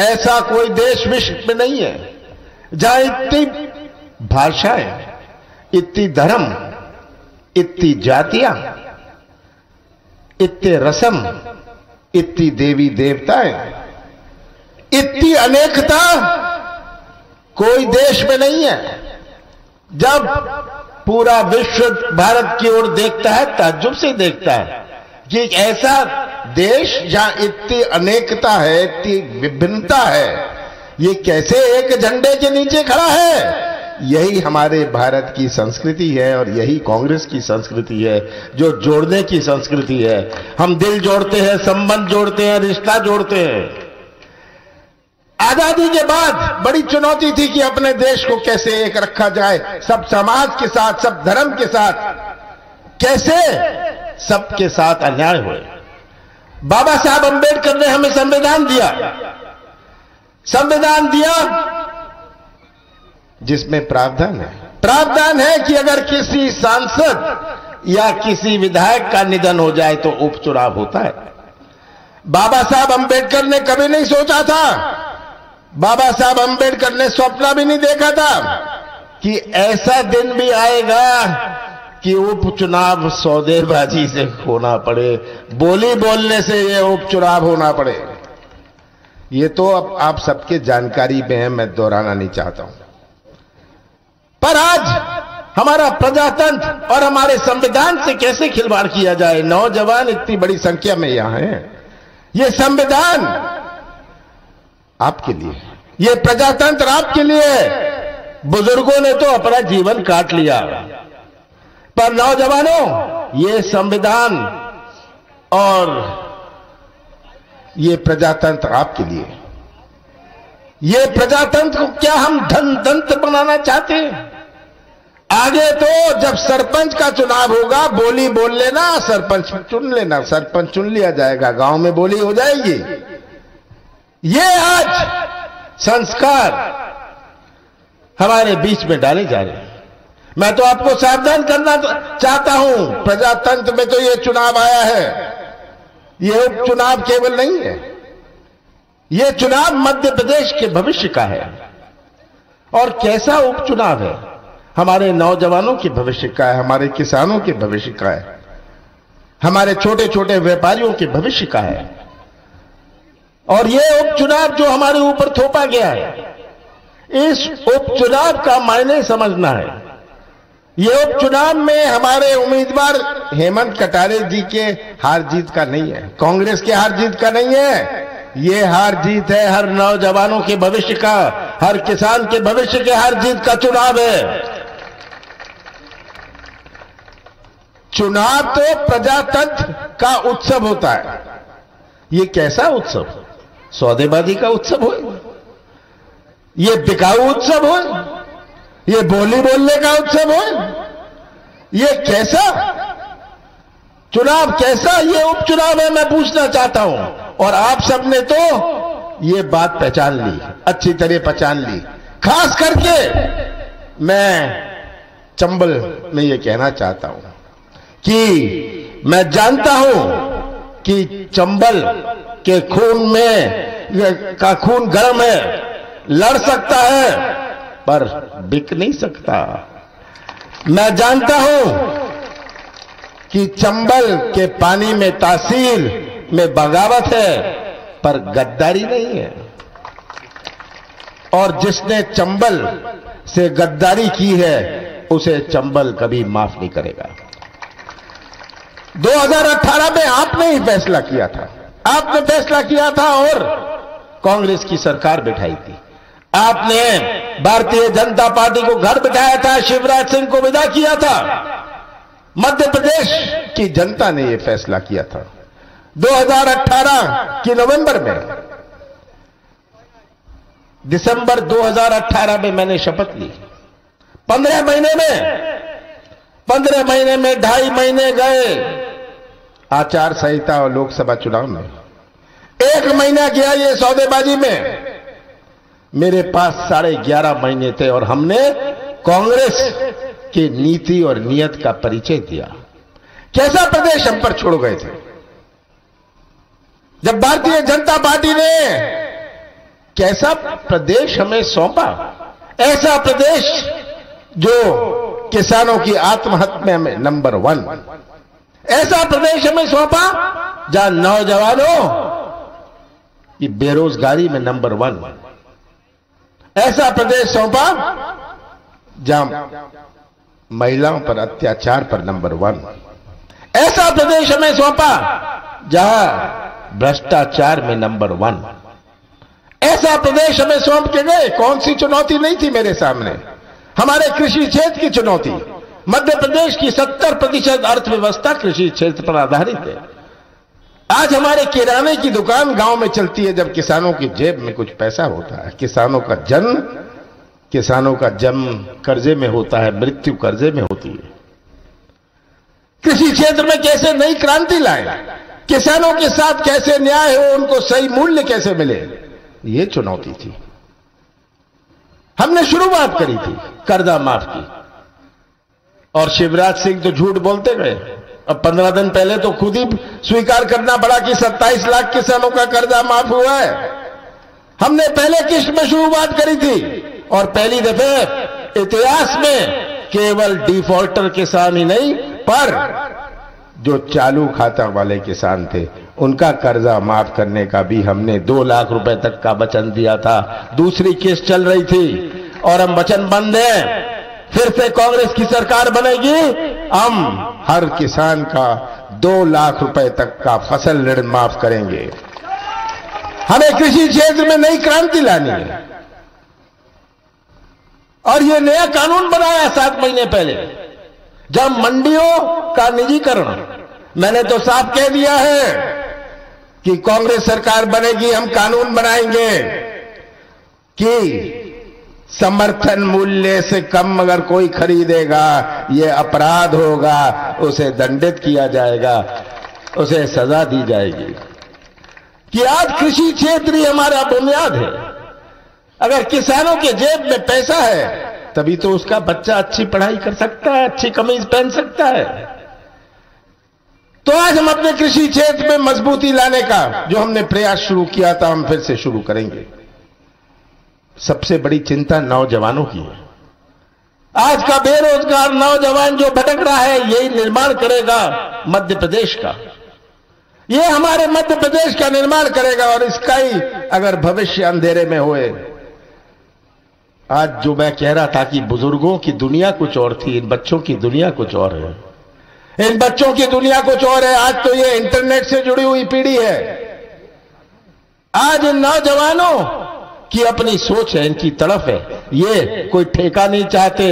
ऐसा कोई देश विश्व में नहीं है, जहाँ इतनी भाषाएँ, इतनी धर्म, इतनी जातियाँ, इतने रसम, इतनी देवी देवताएँ, इतनी अनेकता कोई देश में नहीं है। जब पूरा विश्व भारत की ओर देखता है, ताज्जुब से देखता है। कि एक ऐसा देश जहाँ इतनी अनेकता है, इतनी विभिन्नता है, ये कैसे एक झंडे के नीचे खड़ा है? यही हमारे भारत की संस्कृति है और यही कांग्रेस की संस्कृति है, जो जोड़ने की संस्कृति है। हम दिल जोड़ते हैं, संबंध जोड़ते हैं, रिश्ता जोड़ते हैं। आज़ादी के बाद बड़ी चुनौती थी कि अपने देश को कैसे एक रखा जाए, सब समाज के साथ, सब धर्म के साथ। कैसे? सबके साथ अन्याय हुए। बाबा साहब अंबेडकर ने हमें संविधान दिया। संविधान दिया जिसमें प्रावधान है। प्रावधान है कि अगर किसी सांसद या किसी विधायक का निधन हो जाए तो उपचुनाव होता है। बाबा साहब अंबेडकर ने कभी नहीं सोचा था। बाबा साहब अंबेडकर ने स्वप्न भी नहीं देखा था कि ऐसा दिन भी आएगा कि उपचुनाव सौदेबाजी से होना पड़े। बोली बोलने से ये उपचुनाव होना पड़े। ये तो अब आप सबके जानकारी में है, मैं दोहराना नहीं चाहता हूँ। पर आज हमारा प्रजातंत्र और हमारे संविधान से कैसे खिलवाड़ किया जाए? नौजवान इतनी बड़ी संख्या में यहाँ है। ये संविधान आपके लिए ये प्रजातंत्र आपके लिए बुज़ुर्गों ने तो अपना जीवन काट लिया। पर नौजवानों, ये संविधान और ये प्रजातंत्र आपके लिए। ये प्रजातंत्र को क्या हम धन तंत्र बनाना चाहते हैं? आगे तो जब सरपंच का चुनाव होगा, बोली बोल लेना, सरपंच चुन लेना, सरपंच चुन लिया जाएगा, गाँव में बोली हो जाएगी। ये आज संस्कार हमारे बीच में डाले जा रहे हैं। मैं तो आपको सावधान करना चाहता हूँ। प्रजातंत्र में तो ये चुनाव आया है। ये उपचुनाव केवल नहीं है। ये चुनाव मध्य प्रदेश के भविष्य का है। और कैसा उपचुनाव है? हमारे नौजवानों के भविष्य का है, हमारे किसानों के भविष्य का है, हमारे छोटे छोटे व्यापारियों के भविष्य का है। और ये उपचुनाव जो हमारे ऊपर थोपा गया है, इस उपचुनाव का मायने समझना है। ये उपचुनाव में हमारे उम्मीदवार हेमंत कटारे जी के हार जीत का नहीं है। कांग्रेस के हार जीत का नहीं है। ये हार जीत है हर नौजवानों के भविष्य का, हर किसान के भविष्य के हार जीत का चुनाव है। चुनाव तो प्रजातंत्र का उत्सव होता है। ये कैसा उत्सव? सौदेबाजी का उत्सव हो? ये बिकाऊ उत्सव हो? ये बोली बोलने का उत्सव है? ये कैसा? चुनाव कैसा? ये उपचुनाव है, मैं पूछना चाहता हूँ। और आप सबने तो ये बात पहचान ली, अच्छी तरह पहचान ली। खास करके मैं चंबल में ये कहना चाहता हूँ कि मैं जानता हूँ कि चंबल के खून में, का खून गर्म है, लड़ सकता है पर बिक नहीं सकता। मैं जानता हूँ कि चंबल के पानी में तासीर में बगावत है, पर गद्दारी नहीं है। और जिसने चंबल से गद्दारी की है, उसे चंबल कभी माफ़ नहीं करेगा। 2018 में आपने ही फैसला किया था। आपने फैसला किया था और कांग्रेस की सरकार बिठाई थी। आपने भारतीय जनता पार्टी को घर बिठाया था, शिवराज सिंह को विदा किया था। मध्य प्रदेश की जनता ने यह फैसला किया था। 2018 की नवंबर में, दिसंबर 2018 में मैंने शपथ ली। पंद्रह महीने में, पंद्रह महीने में ढाई महीने गए। आचार संहिता और लोकसभा चुनाव में, एक महीना गया ये सौदेबाजी में। मेरे पास साढ़े ग्यारह महीने थे और हमने कांग्रेस की नीति और नियत का परिचय दिया। कैसा प्रदेश हम पर छोड़ गए थे? जब भारतीय जनता पार्टी ने कैसा प्रदेश हमें सौंपा? ऐसा प्रदेश जो किसानों की आत्महत्या में नंबर वन। ऐसा प्रदेश हमें सौंपा जहाँ नौजवानों की बेरोजगारी में नंबर वन। ऐसा प्रदेश सौंपा? जहाँ महिलाओं पर अत्याचार पर नंबर वन। ऐसा प्रदेश हमें सौंपा, जहाँ भ्रष्टाचार में नंबर वन। ऐसा प्रदेश हमें सौंप के गए, कौन सी चुनौती नहीं थी मेरे सामने? हमारे कृषि क्षेत्र की चुनौती। मध्य प्रदेश की 70 प्रतिशत अर्थव्यवस्था कृषि क्षेत्र पर आधारित है। आज हमारे किराने की दुकान गाँव में चलती है, जब किसानों की जेब में कुछ पैसा होता है। किसानों का जन्म, किसानों का जन्म कर्जे में होता है, मृत्यु कर्जे में होती है। कृषि क्षेत्र में कैसे नई क्रांति लाए? किसानों के साथ कैसे न्याय हो, उनको सही मूल्य कैसे मिले? ये चुनौती थी। हमने शुरुआत करी थी, कर्जा माफ़ की। और शिवराज सिंह तो झूठ बोलते गए। अब पंद्रह दिन पहले तो खुद ही स्वीकार करना पड़ा कि 27 लाख किसानों का कर्जा माफ़ हुआ है। हमने पहले किस्त में शुरुआत करी थी और पहली दफे इतिहास में केवल डिफॉल्टर किसान ही नहीं, पर जो चालू खाता वाले किसान थे, उनका कर्जा माफ़ करने का भी हमने दो लाख रुपए तक का वचन दिया था। दूसरी किस्त चल रही थी और हम वचन बंद हैं। फिर से कांग्रेस की सरकार बनेगी, हम हर किसान का दो लाख रुपए तक का फ़सल ऋण माफ़ करेंगे। हमें कृषि क्षेत्र में नई क्रांति लानी है। और ये नया कानून बनाया सात महीने पहले। जब मंडियों का निजीकरण, मैंने तो साफ़ कह दिया है कि कांग्रेस सरकार बनेगी, हम कानून बनाएँगे कि समर्थन मूल्य से कम अगर कोई खरीदेगा, ये अपराध होगा, उसे दंडित किया जाएगा, उसे सजा दी जाएगी। कि आज कृषि क्षेत्र ही हमारा बुनियाद है। अगर किसानों के जेब में पैसा है, तभी तो उसका बच्चा अच्छी पढ़ाई कर सकता है, अच्छी कमीज पहन सकता है। तो आज हम अपने कृषि क्षेत्र में मजबूती लाने का, जो हमने प्रयास शुरू किया था, हम फिर से शुरू करेंगे। सबसे बड़ी चिंता नौजवानों की है। आज का बेरोजगार नौजवान जो भटक रहा है, यही निर्माण करेगा मध्य प्रदेश का। ये हमारे मध्य प्रदेश का निर्माण करेगा और इसका ही अगर भविष्य अंधेरे में होए। आज जो मैं कह रहा था कि बुज़ुर्गों की दुनिया कुछ और थी, इन बच्चों की दुनिया कुछ और है। इन बच्चों की दुनिया कुछ और है। आज तो ये इंटरनेट से जुड़ी हुई पीढ़ी है। आज इन नौजवानों की अपनी सोच है, इनकी तरफ़ है। ये कोई ठेका नहीं चाहते,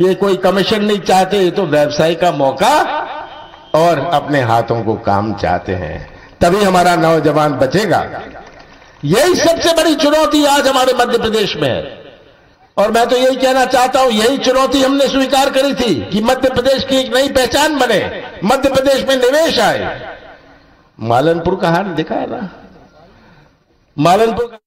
ये कोई कमीशन नहीं चाहते, ये तो व्यवसाय का मौका और अपने हाथों को काम चाहते हैं। तभी हमारा नौजवान बचेगा। यही सबसे बड़ी चुनौती आज हमारे मध्य प्रदेश में है। और मैं तो यही कहना चाहता हूँ, यही चुनौती हमने स्वीकार करी थी कि मध्य प्रदेश की एक नई पहचान बने, मध्य प्रदेश में निवेश आए। मालनपुर का हाल दिखा है ना? मालनपुर का